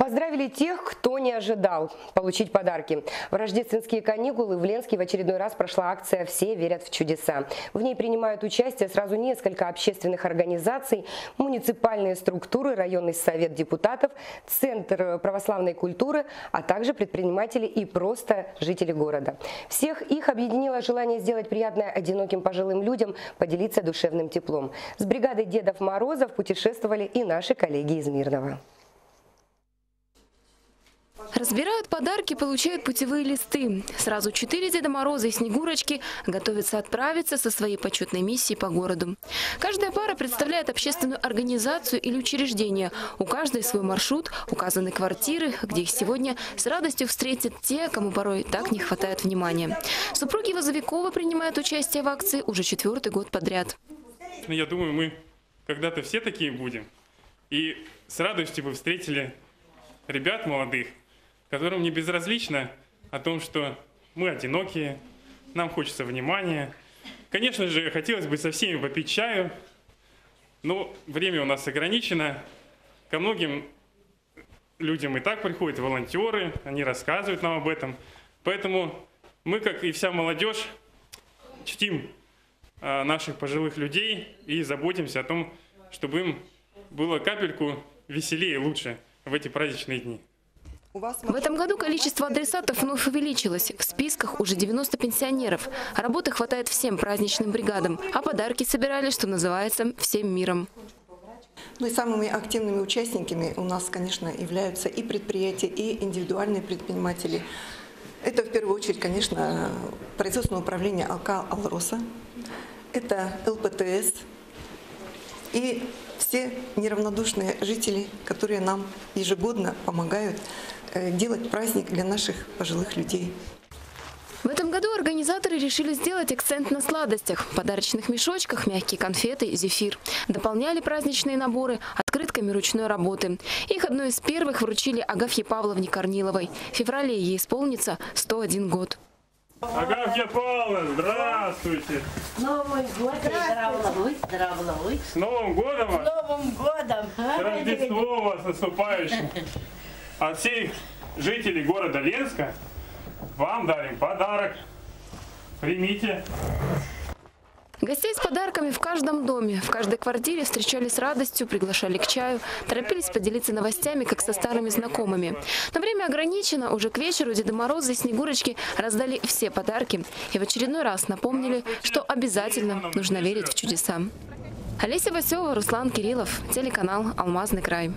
Поздравили тех, кто не ожидал получить подарки. В рождественские каникулы в Ленске в очередной раз прошла акция «Все верят в чудеса». В ней принимают участие сразу несколько общественных организаций, муниципальные структуры, районный совет депутатов, Центр православной культуры, а также предприниматели и просто жители города. Всех их объединило желание сделать приятное одиноким пожилым людям, поделиться душевным теплом. С бригадой Дедов Морозов путешествовали и наши коллеги из Мирного. Разбирают подарки, получают путевые листы. Сразу четыре Деда Мороза и Снегурочки готовятся отправиться со своей почетной миссией по городу. Каждая пара представляет общественную организацию или учреждение. У каждой свой маршрут, указаны квартиры, где их сегодня с радостью встретят те, кому порой так не хватает внимания. Супруги Возовикова принимают участие в акции уже четвертый год подряд. Ну, я думаю, мы когда-то все такие будем. И с радостью бы встретили ребят молодых, которым не безразлично о том, что мы одинокие, нам хочется внимания. Конечно же, хотелось бы со всеми попить чаю, но время у нас ограничено. Ко многим людям и так приходят волонтеры, они рассказывают нам об этом. Поэтому мы, как и вся молодежь, чтим а, наших пожилых людей и заботимся о том, чтобы им было капельку веселее и лучше в эти праздничные дни. В этом году количество адресатов вновь увеличилось. В списках уже 90 пенсионеров. Работы хватает всем праздничным бригадам. А подарки собирали, что называется, всем миром. Ну и самыми активными участниками у нас, конечно, являются и предприятия, и индивидуальные предприниматели. Это в первую очередь, конечно, производственное управление АК «Алроса», это ЛПТС и все неравнодушные жители, которые нам ежегодно помогают делать праздник для наших пожилых людей. В этом году организаторы решили сделать акцент на сладостях. В подарочных мешочках мягкие конфеты, зефир. Дополняли праздничные наборы открытками ручной работы. Их одной из первых вручили Агафье Павловне Корниловой. В феврале ей исполнится 101 год. Агафья Павловна, здравствуйте! Новый год, здравствуй, здравствуй. С Новым годом! вас! Новым годом! С Рождеством вас наступающим! От всех жителей города Ленска вам дарим подарок. Примите. Гостей с подарками в каждом доме, в каждой квартире встречали с радостью, приглашали к чаю, торопились поделиться новостями, как со старыми знакомыми. Но время ограничено, уже к вечеру Деда Мороза и Снегурочки раздали все подарки и в очередной раз напомнили, что обязательно нужно верить в чудеса. Олеся Васева, Руслан Кириллов, телеканал «Алмазный край».